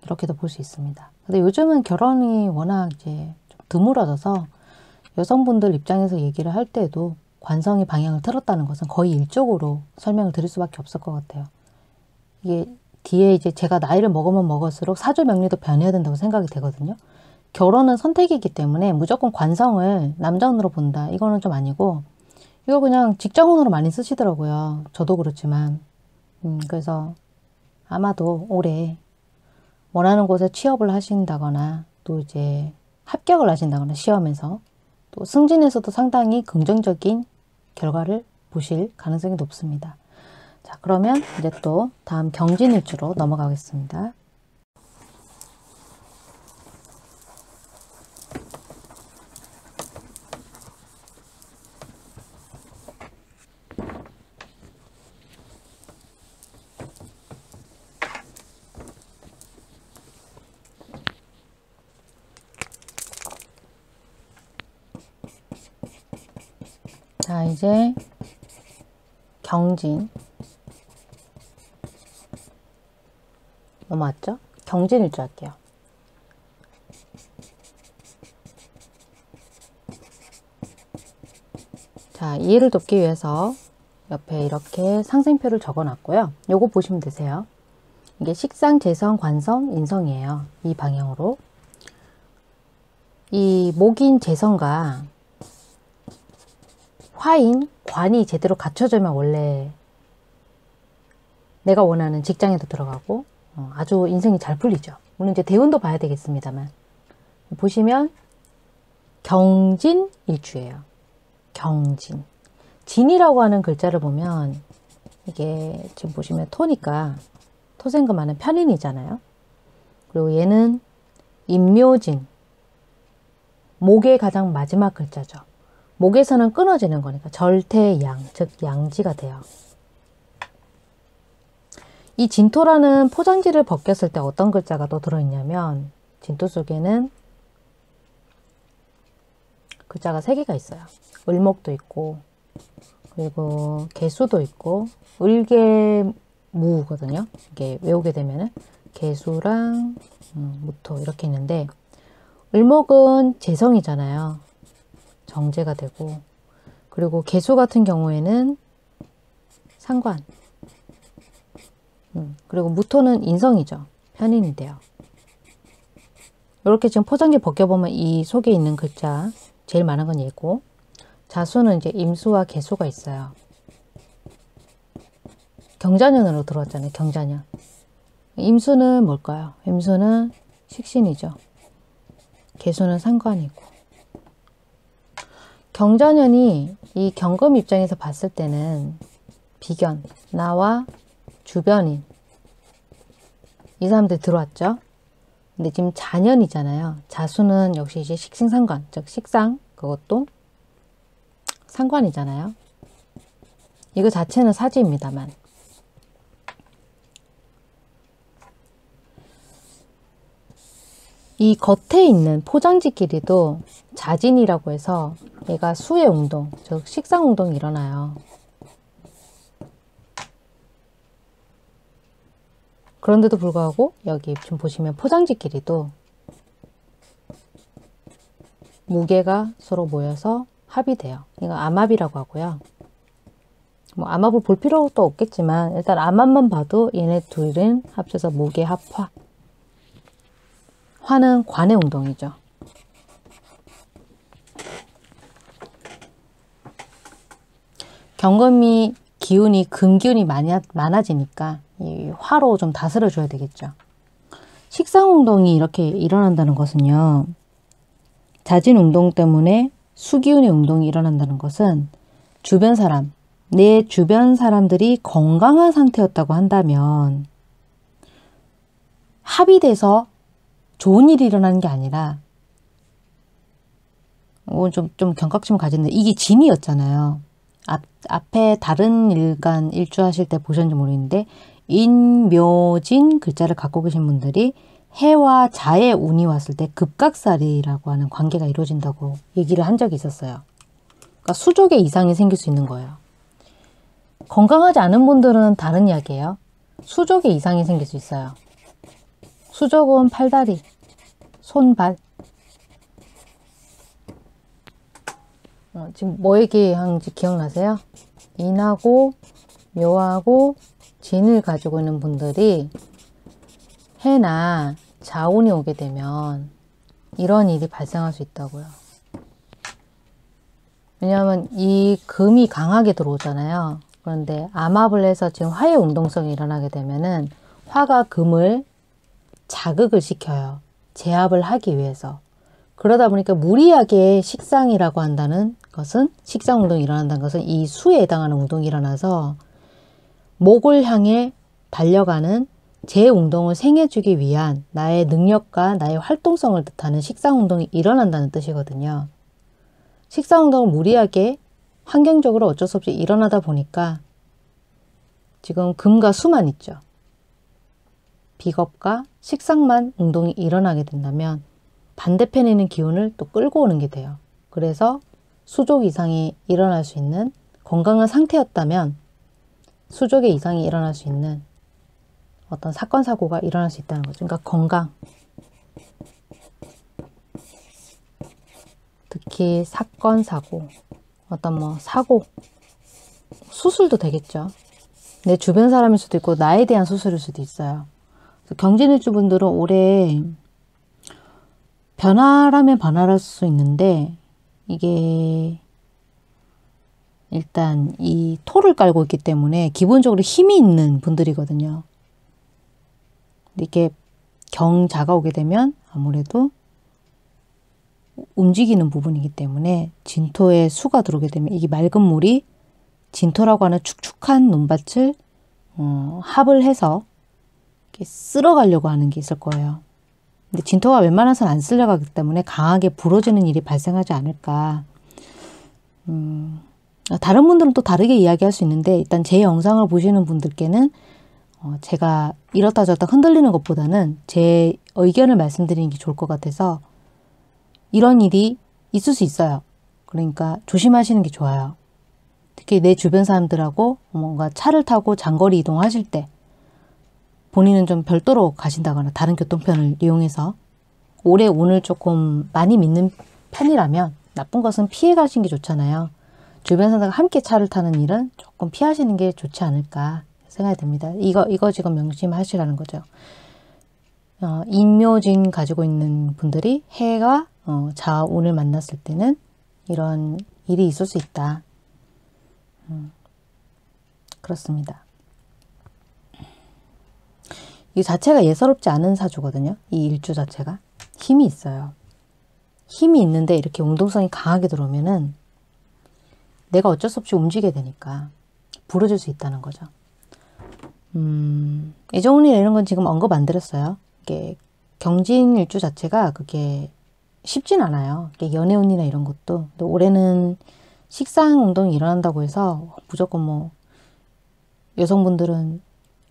이렇게도 볼 수 있습니다. 근데 요즘은 결혼이 워낙 이제 좀 드물어져서 여성분들 입장에서 얘기를 할 때도 관성이 방향을 틀었다는 것은 거의 일적으로 설명을 드릴 수밖에 없을 것 같아요. 이게 뒤에 이제 제가 나이를 먹으면 먹을수록 사주 명리도 변해야 된다고 생각이 되거든요. 결혼은 선택이기 때문에 무조건 관성을 남자운으로 본다. 이거는 좀 아니고 이거 그냥 직장운으로 많이 쓰시더라고요. 저도 그렇지만. 음, 그래서 아마도 올해 원하는 곳에 취업을 하신다거나 또 이제 합격을 하신다거나 시험에서 또 승진에서도 상당히 긍정적인 결과를 보실 가능성이 높습니다. 자 그러면 이제 또 다음 경진일주로 넘어가겠습니다. 자, 이제 경진. 넘어왔죠? 경진일 줄 할게요. 자, 이해를 돕기 위해서 옆에 이렇게 상생표를 적어 놨고요. 요거 보시면 되세요. 이게 식상, 재성, 관성, 인성이에요. 이 방향으로. 이 목인 재성과 화인, 관이 제대로 갖춰지면 원래 내가 원하는 직장에도 들어가고 어, 아주 인생이 잘 풀리죠. 물론 이제 대운도 봐야 되겠습니다만. 보시면 경진 일주예요. 경진. 진이라고 하는 글자를 보면 이게 지금 보시면 토니까 토생금 하는 편인이잖아요. 그리고 얘는 임묘진. 목의 가장 마지막 글자죠. 목에서는 끊어지는 거니까 절대양, 즉 양지가 돼요. 이 진토라는 포장지를 벗겼을 때 어떤 글자가 또 들어있냐면 진토 속에는 글자가 세 개가 있어요. 을목도 있고 그리고 개수도 있고 을개무거든요. 이게 외우게 되면은 개수랑 음, 무토 이렇게 있는데 을목은 재성이잖아요. 정제가 되고 그리고 개수 같은 경우에는 상관 음, 그리고 무토는 인성이죠. 편인이 돼요. 이렇게 지금 포장지 벗겨보면 이 속에 있는 글자 제일 많은 건 얘고 자수는 이제 임수와 개수가 있어요. 경자년으로 들어왔잖아요. 경자년. 임수는 뭘까요? 임수는 식신이죠. 개수는 상관이고. 경자년이 이 경금 입장에서 봤을 때는 비견, 나와 주변인 이 사람들 들어왔죠. 근데 지금 자년이잖아요. 자수는 역시 이제 식신상관, 즉 식상 그것도 상관이잖아요. 이거 자체는 사지입니다만 이 겉에 있는 포장지 끼리도 자진이라고 해서 얘가 수의 운동, 즉 식상 운동이 일어나요. 그런데도 불구하고 여기 좀 보시면 포장지 끼리도 무게가 서로 모여서 합이 돼요. 이거 암합이라고 하고요. 뭐 암합을 볼 필요도 없겠지만 일단 암합만 봐도 얘네 둘은 합쳐서 무게 합화. 화는 관의 운동이죠. 경금이 기운이 금기운이 많이, 많아지니까 이 화로 좀 다스려 줘야 되겠죠. 식상 운동이 이렇게 일어난다는 것은요. 자진 운동 때문에 수기운의 운동이 일어난다는 것은 주변 사람, 내 주변 사람들이 건강한 상태였다고 한다면 합의돼서 좋은 일이 일어나는 게 아니라 좀, 좀 경각심을 가지는데 이게 진이었잖아요. 앞, 앞에 다른 일간 일주하실 때 보셨는지 모르겠는데 인묘진 글자를 갖고 계신 분들이 해와 자의 운이 왔을 때 급각살이라고 하는 관계가 이루어진다고 얘기를 한 적이 있었어요. 그러니까 수족에 이상이 생길 수 있는 거예요. 건강하지 않은 분들은 다른 이야기예요. 수족에 이상이 생길 수 있어요. 수족은 팔다리, 손, 발. 어, 지금 뭐 얘기하는지 기억나세요? 인하고 묘하고 진을 가지고 있는 분들이 해나 자운이 오게 되면 이런 일이 발생할 수 있다고요. 왜냐하면 이 금이 강하게 들어오잖아요. 그런데 암압을 해서 지금 화의 운동성이 일어나게 되면은 화가 금을 자극을 시켜요. 제압을 하기 위해서. 그러다 보니까 무리하게 식상이라고 한다는 것은 식상 운동이 일어난다는 것은 이 수에 해당하는 운동이 일어나서 목을 향해 달려가는 제 운동을 생해주기 위한 나의 능력과 나의 활동성을 뜻하는 식상 운동이 일어난다는 뜻이거든요. 식상 운동을 무리하게 환경적으로 어쩔 수 없이 일어나다 보니까 지금 금과 수만 있죠. 비겁과 식상만 운동이 일어나게 된다면 반대편에 있는 기운을 또 끌고 오는 게 돼요. 그래서 수족 이상이 일어날 수 있는 건강한 상태였다면 수족의 이상이 일어날 수 있는 어떤 사건 사고가 일어날 수 있다는 거죠. 그러니까 건강. 특히 사건 사고, 어떤 뭐 사고, 수술도 되겠죠. 내 주변 사람일 수도 있고 나에 대한 수술일 수도 있어요. 경진일주 분들은 올해 변화라면 변화할 수 있는데 이게 일단 이 토를 깔고 있기 때문에 기본적으로 힘이 있는 분들이거든요. 이게 경자가 오게 되면 아무래도 움직이는 부분이기 때문에 진토에 수가 들어오게 되면 이게 맑은 물이 진토라고 하는 축축한 논밭을 어, 합을 해서 쓸어가려고 하는 게 있을 거예요. 근데 진토가 웬만해서는 안 쓸려가기 때문에 강하게 부러지는 일이 발생하지 않을까. 음, 다른 분들은 또 다르게 이야기할 수 있는데 일단 제 영상을 보시는 분들께는 어, 제가 이렇다 저렇다 흔들리는 것보다는 제 의견을 말씀드리는 게 좋을 것 같아서 이런 일이 있을 수 있어요. 그러니까 조심하시는 게 좋아요. 특히 내 주변 사람들하고 뭔가 차를 타고 장거리 이동하실 때 본인은 좀 별도로 가신다거나 다른 교통편을 이용해서 올해 운을 조금 많이 믿는 편이라면 나쁜 것은 피해 가시는 게 좋잖아요. 주변 사람들과 함께 차를 타는 일은 조금 피하시는 게 좋지 않을까 생각이 듭니다. 이거 이거 지금 명심하시라는 거죠. 어, 인묘진 가지고 있는 분들이 해가 어, 자운을 만났을 때는 이런 일이 있을 수 있다. 음, 그렇습니다. 이 자체가 예사롭지 않은 사주거든요. 이 일주 자체가. 힘이 있어요. 힘이 있는데 이렇게 운동성이 강하게 들어오면은 내가 어쩔 수 없이 움직여야 되니까 부러질 수 있다는 거죠. 음, 애정운이 이런 건 지금 언급 안 드렸어요. 이게 경진 일주 자체가 그게 쉽진 않아요. 연애운이나 이런 것도. 올해는 식상 운동이 일어난다고 해서 무조건 뭐 여성분들은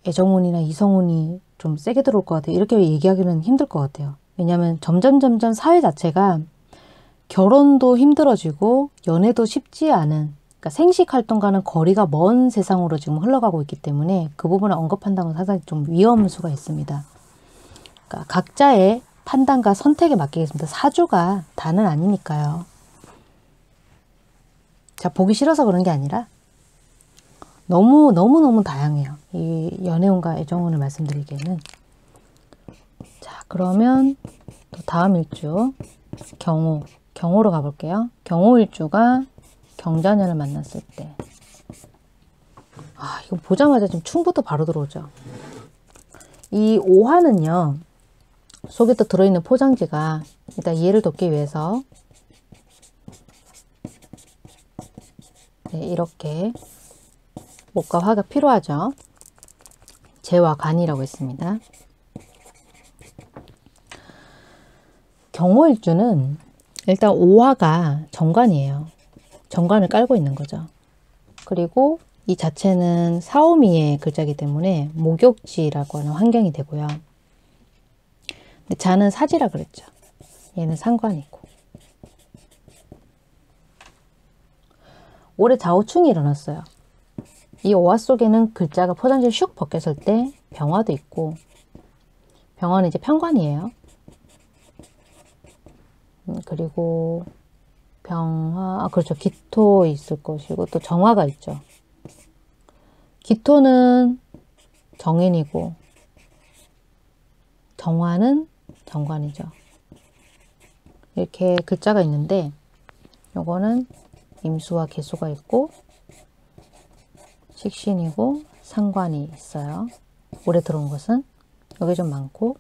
애정운이나 이성운이 좀 세게 들어올 것 같아요. 이렇게 얘기하기는 힘들 것 같아요. 왜냐하면 점점 점점 사회 자체가 결혼도 힘들어지고 연애도 쉽지 않은 그러니까 생식 활동과는 거리가 먼 세상으로 지금 흘러가고 있기 때문에 그 부분을 언급한다는 건 상당히 좀 위험할 수가 있습니다. 그러니까 각자의 판단과 선택에 맡기겠습니다. 사주가 다는 아니니까요. 자, 보기 싫어서 그런 게 아니라 너무 너무 너무 다양해요. 이 연애운과 애정운을 말씀드리기에는 자 그러면 또 다음 일주 경호 경호로 가볼게요. 경호 일주가 경자년을 만났을 때 아, 이거 보자마자 좀 충부터 바로 들어오죠. 이 오화는요, 속에 또 들어있는 포장지가 일단 이해를 돕기 위해서 네, 이렇게 목과 화가 필요하죠. 재와 간이라고 했습니다. 경호일주는 일단 오화가 정관이에요. 정관을 깔고 있는 거죠. 그리고 이 자체는 사오미의 글자이기 때문에 목욕지라고 하는 환경이 되고요. 근데 자는 사지라 그랬죠. 얘는 상관이고. 올해 자오충이 일어났어요. 이 오화 속에는 글자가 포장지를 슉 벗겼을 때 병화도 있고 병화는 이제 편관이에요. 음, 그리고 병화, 아, 그렇죠. 기토 있을 것이고 또 정화가 있죠. 기토는 정인이고 정화는 정관이죠. 이렇게 글자가 있는데 요거는 임수와 개수가 있고 식신이고 상관이 있어요. 올해 들어온 것은 여기 좀 많고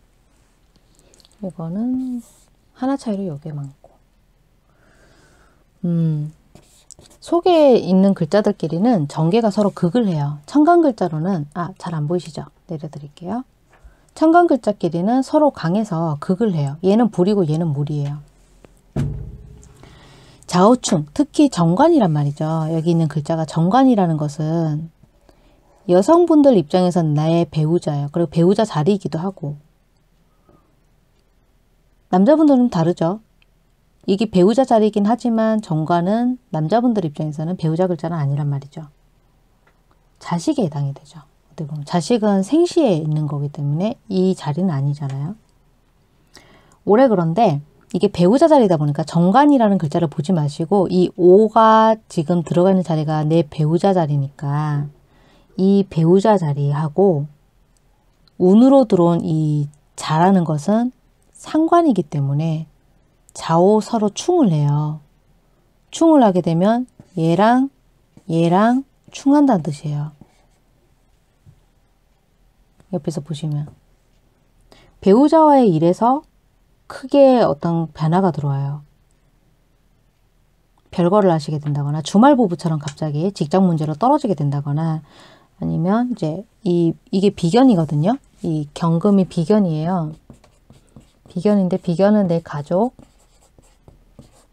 이거는 하나 차이로 여기 많고 음 속에 있는 글자들끼리는 전개가 서로 극을 해요. 청강 글자로는 아 잘 안 보이시죠? 내려드릴게요. 청강 글자끼리는 서로 강해서 극을 해요. 얘는 불이고 얘는 물이에요. 좌우충, 특히 정관이란 말이죠. 여기 있는 글자가 정관이라는 것은 여성분들 입장에서는 나의 배우자예요. 그리고 배우자 자리이기도 하고 남자분들은 다르죠. 이게 배우자 자리이긴 하지만 정관은 남자분들 입장에서는 배우자 글자는 아니란 말이죠. 자식에 해당이 되죠. 어떻게 보면 자식은 생시에 있는 거기 때문에 이 자리는 아니잖아요. 올해 그런데 이게 배우자 자리다 보니까 정관이라는 글자를 보지 마시고 이 오가 지금 들어가 있는 자리가 내 배우자 자리니까 이 배우자 자리하고 운으로 들어온 이 자라는 것은 상관이기 때문에 좌우 서로 충을 해요. 충을 하게 되면 얘랑 얘랑 충한다는 뜻이에요. 옆에서 보시면 배우자와의 일에서 크게 어떤 변화가 들어와요. 별거를 하시게 된다거나 주말 부부처럼 갑자기 직장 문제로 떨어지게 된다거나 아니면 이제 이 이게 비견이거든요. 이 경금이 비견이에요. 비견인데 비견은 내 가족,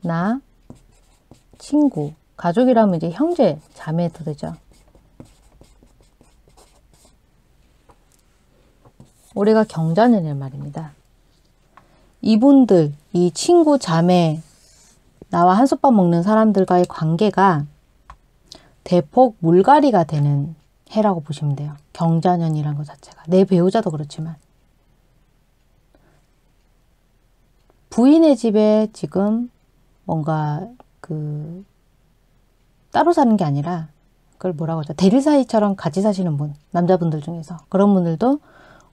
나, 친구, 가족이라면 이제 형제, 자매도 되죠. 올해가 경자년이란 말입니다. 이분들, 이 친구, 자매, 나와 한솥밥 먹는 사람들과의 관계가 대폭 물갈이가 되는 해라고 보시면 돼요. 경자년이란 것 자체가. 내 배우자도 그렇지만. 부인의 집에 지금 뭔가 그 따로 사는 게 아니라 그걸 뭐라고 하죠? 대리 사이처럼 같이 사시는 분, 남자분들 중에서 그런 분들도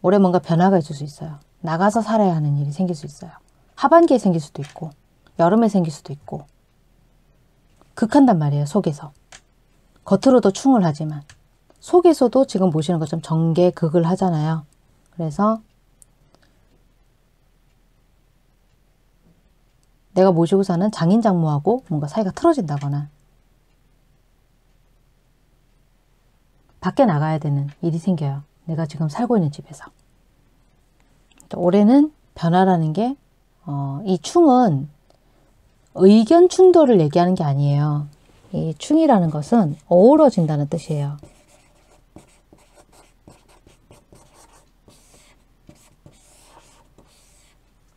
올해 뭔가 변화가 있을 수 있어요. 나가서 살아야 하는 일이 생길 수 있어요. 하반기에 생길 수도 있고 여름에 생길 수도 있고 극한단 말이에요. 속에서. 겉으로도 충을 하지만 속에서도 지금 보시는 것처럼 정계 극을 하잖아요. 그래서 내가 모시고 사는 장인 장모하고 뭔가 사이가 틀어진다거나 밖에 나가야 되는 일이 생겨요. 내가 지금 살고 있는 집에서. 올해는 변화라는 게, 어, 이 충은 의견 충돌을 얘기하는 게 아니에요. 이 충이라는 것은 어우러진다는 뜻이에요.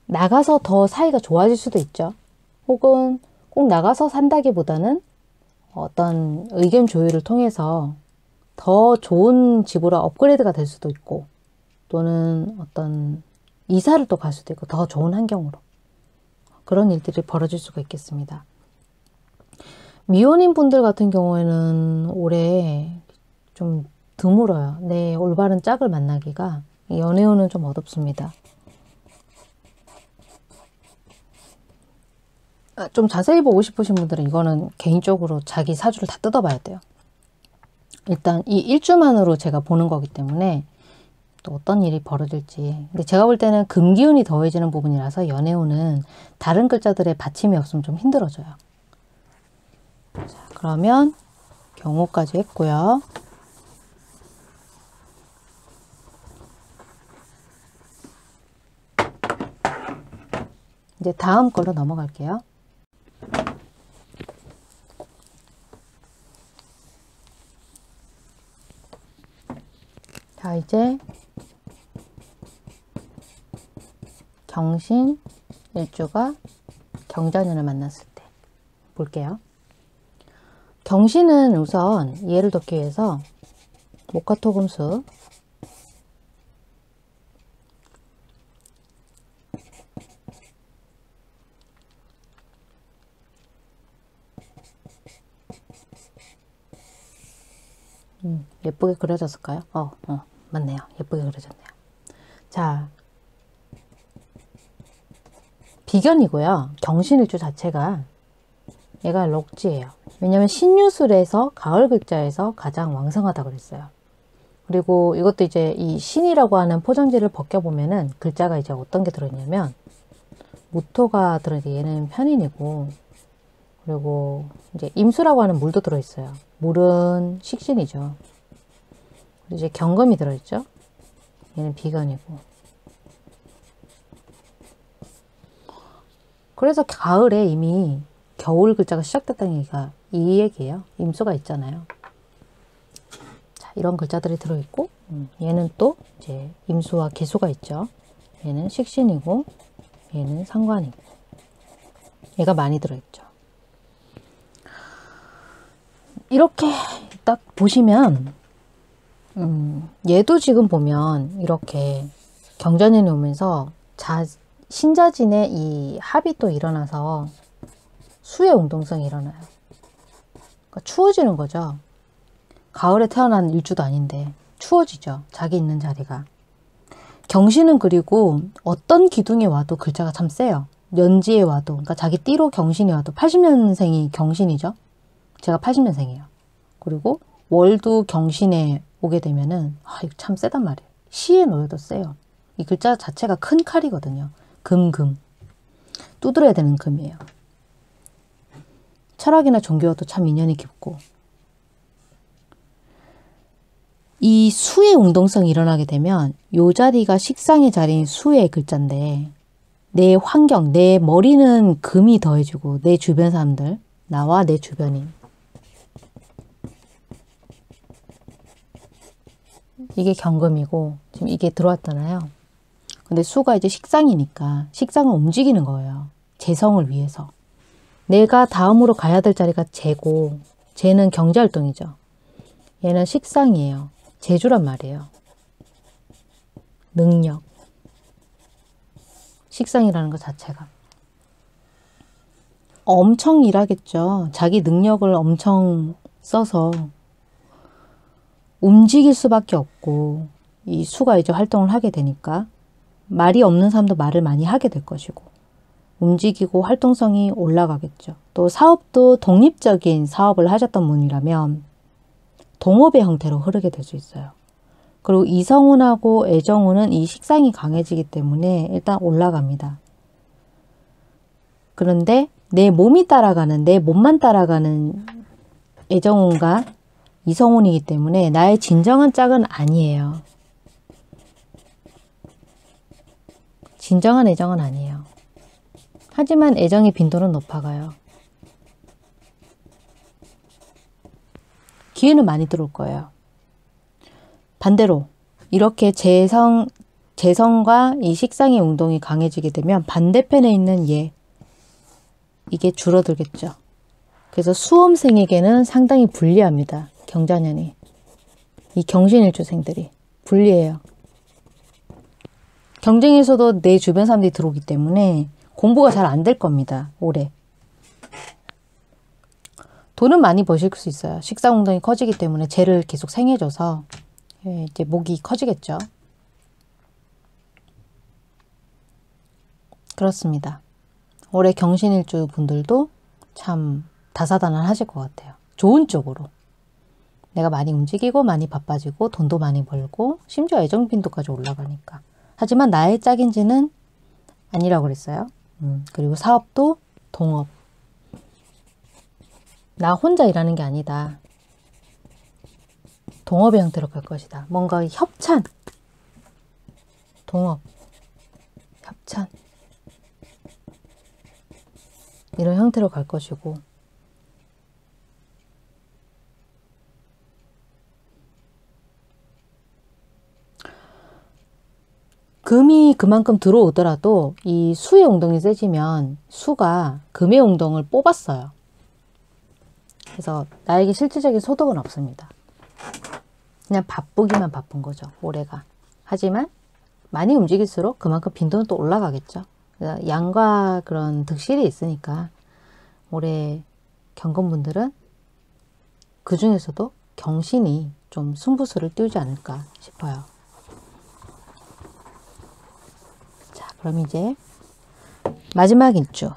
나가서 더 사이가 좋아질 수도 있죠. 혹은 꼭 나가서 산다기보다는 어떤 의견 조율을 통해서 더 좋은 집으로 업그레이드가 될 수도 있고 또는 어떤 이사를 또 갈 수도 있고 더 좋은 환경으로 그런 일들이 벌어질 수가 있겠습니다. 미혼인 분들 같은 경우에는 올해 좀 드물어요. 내 올바른 짝을 만나기가 연애운은 좀 어둡습니다. 아, 좀 자세히 보고 싶으신 분들은 이거는 개인적으로 자기 사주를 다 뜯어봐야 돼요. 일단 이 일주만으로 제가 보는 거기 때문에 또 어떤 일이 벌어질지. 근데 제가 볼 때는 금기운이 더해지는 부분이라서 연애운은 다른 글자들의 받침이 없으면 좀 힘들어져요. 자, 그러면 경호까지 했고요. 이제 다음 걸로 넘어갈게요. 자, 이제 경신 일주가 경자년을 만났을 때 볼게요. 경신은 우선 예를 돕기 위해서 목화토금수 음, 예쁘게 그려졌을까요? 어, 어, 맞네요. 예쁘게 그려졌네요. 자, 비견이고요. 경신일주 자체가 얘가 록지예요. 왜냐면 신유술에서 가을 글자에서 가장 왕성하다 그랬어요. 그리고 이것도 이제 이 신이라고 하는 포장지를 벗겨보면은 글자가 이제 어떤 게 들어있냐면 무토가 들어있는데 얘는 편인이고 그리고 이제 임수라고 하는 물도 들어있어요. 물은 식신이죠. 이제 경금이 들어있죠. 얘는 비건이고. 그래서 가을에 이미 겨울 글자가 시작됐다는 얘기가 이 얘기예요. 임수가 있잖아요. 자, 이런 글자들이 들어있고 음, 얘는 또 이제 임수와 기수가 있죠. 얘는 식신이고 얘는 상관이고 얘가 많이 들어있죠. 이렇게 딱 보시면 음, 얘도 지금 보면 이렇게 경전년이 오면서 자, 신자진의 이 합이 또 일어나서 수의 운동성이 일어나요. 그러니까 추워지는 거죠. 가을에 태어난 일주도 아닌데 추워지죠. 자기 있는 자리가. 경신은 그리고 어떤 기둥에 와도 글자가 참 세요. 연지에 와도 그러니까 자기 띠로 경신이 와도 80년생이 경신이죠. 제가 80년생이에요. 그리고 월도 경신에 오게 되면은 아 이거 참 세단 말이에요. 시에 놓여도 세요. 이 글자 자체가 큰 칼이거든요. 금, 금. 두드려야 되는 금이에요. 철학이나 종교와도 참 인연이 깊고 이 수의 운동성이 일어나게 되면 요 자리가 식상의 자리인 수의 글자인데 내 환경, 내 머리는 금이 더해지고 내 주변 사람들, 나와 내 주변인 이게 경금이고 지금 이게 들어왔잖아요. 근데 수가 이제 식상이니까 식상을 움직이는 거예요. 재성을 위해서. 내가 다음으로 가야 될 자리가 재고 재는 경제활동이죠. 얘는 식상이에요. 재주란 말이에요. 능력. 식상이라는 것 자체가. 엄청 일하겠죠. 자기 능력을 엄청 써서 움직일 수밖에 없고 이 수가 이제 활동을 하게 되니까 말이 없는 사람도 말을 많이 하게 될 것이고 움직이고 활동성이 올라가겠죠. 또 사업도 독립적인 사업을 하셨던 분이라면 동업의 형태로 흐르게 될 수 있어요. 그리고 이성운하고 애정운은 이 식상이 강해지기 때문에 일단 올라갑니다. 그런데 내 몸이 따라가는, 내 몸만 따라가는 애정운과 이성운이기 때문에 나의 진정한 짝은 아니에요. 진정한 애정은 아니에요. 하지만 애정의 빈도는 높아가요. 기회는 많이 들어올 거예요. 반대로 이렇게 재성, 재성과 이 식상의 운동이 강해지게 되면 반대편에 있는 얘 이게 줄어들겠죠. 그래서 수험생에게는 상당히 불리합니다. 경자년이. 이 경신일주생들이 불리해요. 경쟁에서도 내 주변 사람들이 들어오기 때문에 공부가 잘 안 될 겁니다. 올해. 돈은 많이 버실 수 있어요. 식사운동이 커지기 때문에 재를 계속 생해줘서 예, 이제 목이 커지겠죠. 그렇습니다. 올해 경신일주 분들도 참 다사다난하실 것 같아요. 좋은 쪽으로. 내가 많이 움직이고 많이 바빠지고 돈도 많이 벌고 심지어 애정 빈도까지 올라가니까. 하지만 나의 짝인지는 아니라고 그랬어요. 음, 그리고 사업도 동업. 나 혼자 일하는 게 아니다. 동업의 형태로 갈 것이다. 뭔가 협찬. 동업. 협찬. 이런 형태로 갈 것이고 금이 그만큼 들어오더라도 이 수의 웅덩이 세지면 수가 금의 웅덩을 뽑았어요. 그래서 나에게 실질적인 소득은 없습니다. 그냥 바쁘기만 바쁜 거죠. 올해가. 하지만 많이 움직일수록 그만큼 빈도는 또 올라가겠죠. 양과 그런 득실이 있으니까 올해 경건분들은 그 중에서도 경신이 좀 승부수를 띄우지 않을까 싶어요. 자, 그럼 이제 마지막 일주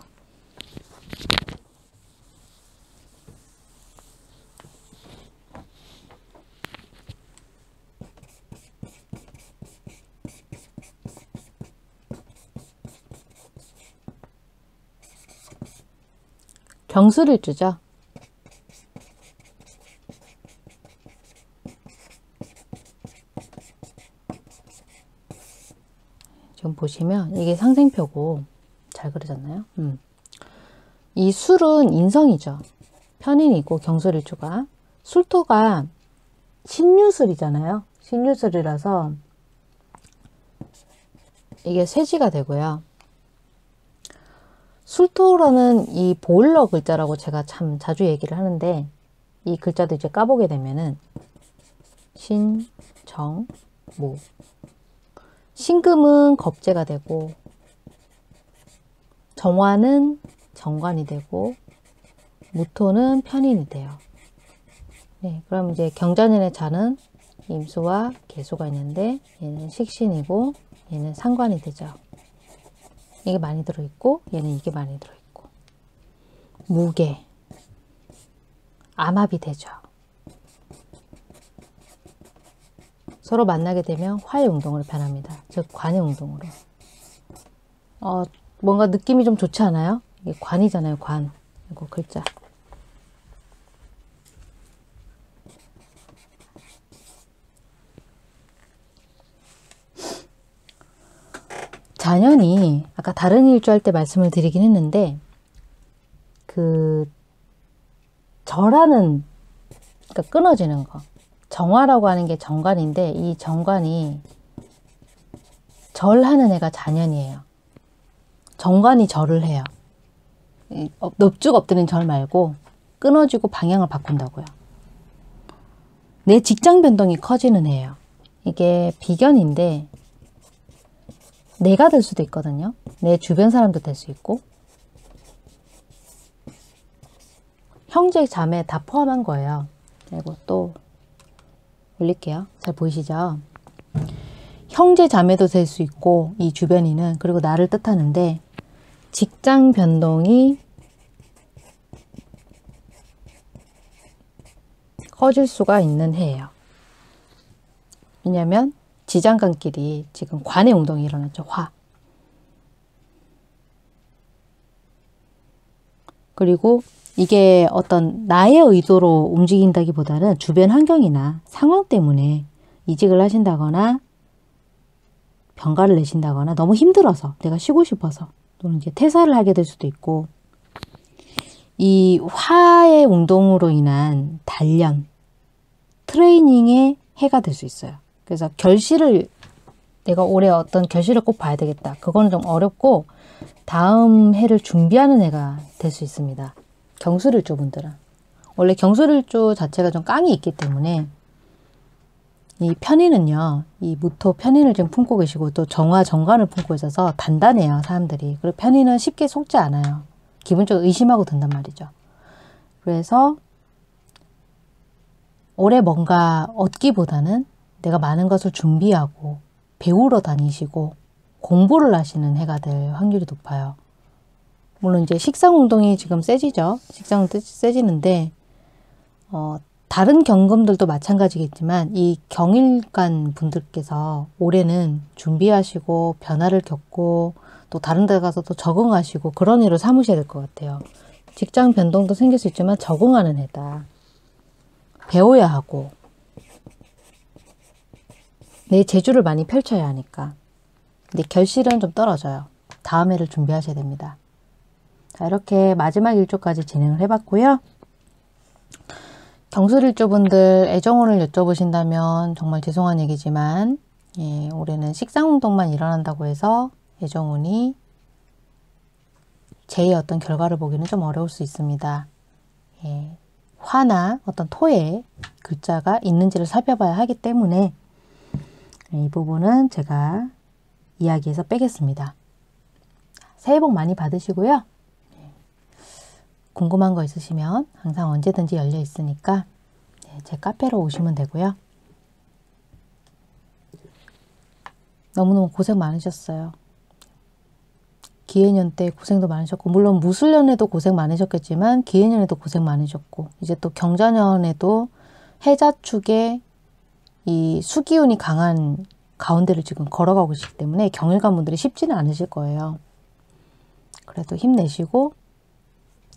경술일주죠. 지금 보시면 이게 상생표고 잘 그려졌나요? 음. 이 술은 인성이죠. 편인이고 경술일주가 술토가 신유술이잖아요. 신유술이라서 이게 쇠지가 되고요. 술토라는 이 보일러 글자라고 제가 참 자주 얘기를 하는데 이 글자도 이제 까보게 되면은 신, 정, 모 신금은 겁재가 되고 정화는 정관이 되고 무토는 편인이 돼요. 네, 그럼 이제 경자년의 자는 임수와 개수가 있는데 얘는 식신이고 얘는 상관이 되죠. 이게 많이 들어있고 얘는 이게 많이 들어있고 무게 암압이 되죠. 서로 만나게 되면 화의 운동으로 변합니다. 즉 관의 운동으로. 어, 뭔가 느낌이 좀 좋지 않아요? 이게 관이잖아요, 관. 이거 글자. 자연이 아까 다른 일주 할 때 말씀을 드리긴 했는데 그 절하는 그러니까 끊어지는 거 정화라고 하는 게 정관인데 이 정관이 절하는 애가 잔연이에요. 정관이 절을 해요. 넙죽 엎드린 절 말고 끊어지고 방향을 바꾼다고요. 내 직장 변동이 커지는 애예요. 이게 비견인데 내가 될 수도 있거든요. 내 주변 사람도 될 수 있고 형제 자매 다 포함한 거예요. 그리고 또 올릴게요. 잘 보이시죠? 형제 자매도 될 수 있고 이 주변인은 그리고 나를 뜻하는데 직장 변동이 커질 수가 있는 해예요. 왜냐하면 지장간끼리 지금 관의 운동이 일어났죠. 화. 그리고 이게 어떤 나의 의도로 움직인다기보다는 주변 환경이나 상황 때문에 이직을 하신다거나 병가를 내신다거나 너무 힘들어서 내가 쉬고 싶어서 또는 이제 퇴사를 하게 될 수도 있고 이 화의 운동으로 인한 단련, 트레이닝의 해가 될 수 있어요. 그래서 결실을 내가 올해 어떤 결실을 꼭 봐야 되겠다. 그거는 좀 어렵고 다음 해를 준비하는 해가 될 수 있습니다. 경술일조 분들은. 원래 경술일조 자체가 좀 깡이 있기 때문에 이 편인은요. 이 무토 편인을 지금 품고 계시고 또 정화 정관을 품고 있어서 단단해요. 사람들이. 그리고 편인은 쉽게 속지 않아요. 기본적으로 의심하고 든단 말이죠. 그래서 올해 뭔가 얻기보다는 내가 많은 것을 준비하고 배우러 다니시고 공부를 하시는 해가 될 확률이 높아요. 물론 이제 식상 운동이 지금 세지죠. 식상은 세지는데 어, 다른 경금들도 마찬가지겠지만 이 경일관 분들께서 올해는 준비하시고 변화를 겪고 또 다른 데 가서 또 적응하시고 그런 일을 삼으셔야 될 것 같아요. 직장 변동도 생길 수 있지만 적응하는 해다. 배워야 하고 내 재주를 많이 펼쳐야 하니까. 근데 결실은 좀 떨어져요. 다음 해를 준비하셔야 됩니다. 자, 이렇게 마지막 일조까지 진행을 해봤고요. 경술일조분들 애정운을 여쭤보신다면 정말 죄송한 얘기지만 예, 올해는 식상운동만 일어난다고 해서 애정운이 제 어떤 결과를 보기는 좀 어려울 수 있습니다. 예, 화나 어떤 토에 글자가 있는지를 살펴봐야 하기 때문에 이 부분은 제가 이야기에서 빼겠습니다. 새해 복 많이 받으시고요. 궁금한 거 있으시면 항상 언제든지 열려 있으니까 제 카페로 오시면 되고요. 너무너무 고생 많으셨어요. 기해년 때 고생도 많으셨고 물론 무술년에도 고생 많으셨겠지만 기해년에도 고생 많으셨고 이제 또 경자년에도 해자축에 이 수기운이 강한 가운데를 지금 걸어가고 계시기 때문에 경일관 분들이 쉽지는 않으실 거예요. 그래도 힘내시고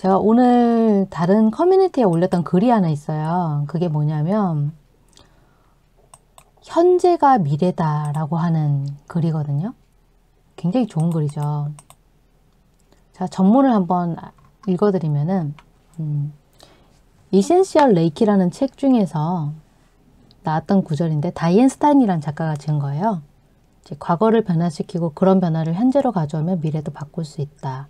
제가 오늘 다른 커뮤니티에 올렸던 글이 하나 있어요. 그게 뭐냐면 현재가 미래다라고 하는 글이거든요. 굉장히 좋은 글이죠. 자, 전문을 한번 읽어드리면은 음, Essential Reiki라는 책 중에서 나왔던 구절인데 다이앤 스타인이라는 작가가 지은 거예요. 과거를 변화시키고 그런 변화를 현재로 가져오면 미래도 바꿀 수 있다.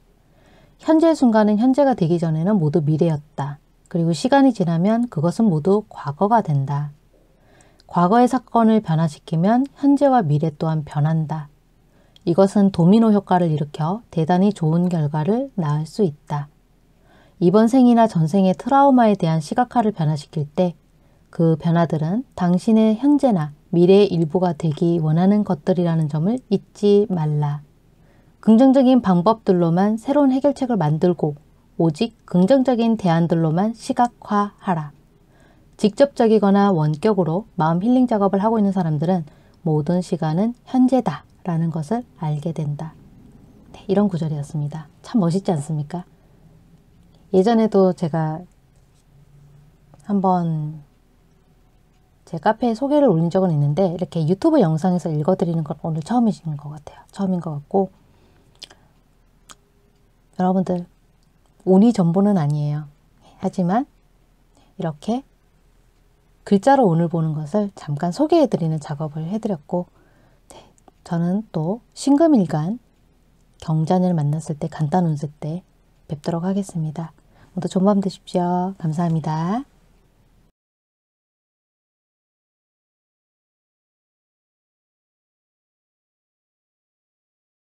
현재 순간은 현재가 되기 전에는 모두 미래였다. 그리고 시간이 지나면 그것은 모두 과거가 된다. 과거의 사건을 변화시키면 현재와 미래 또한 변한다. 이것은 도미노 효과를 일으켜 대단히 좋은 결과를 낳을 수 있다. 이번 생이나 전생의 트라우마에 대한 시각화를 변화시킬 때 그 변화들은 당신의 현재나 미래의 일부가 되기 원하는 것들이라는 점을 잊지 말라. 긍정적인 방법들로만 새로운 해결책을 만들고 오직 긍정적인 대안들로만 시각화하라. 직접적이거나 원격으로 마음 힐링 작업을 하고 있는 사람들은 모든 시간은 현재다 라는 것을 알게 된다. 네, 이런 구절이었습니다. 참 멋있지 않습니까? 예전에도 제가 한번 제 카페에 소개를 올린 적은 있는데 이렇게 유튜브 영상에서 읽어드리는 건 오늘 처음이신 것 같아요. 처음인 것 같고 여러분들 운이 전부는 아니에요. 하지만 이렇게 글자로 운을 보는 것을 잠깐 소개해드리는 작업을 해드렸고 네, 저는 또 신금일간 경잔을 만났을 때 간단 운세 때 뵙도록 하겠습니다. 모두 좋은 밤 되십시오. 감사합니다.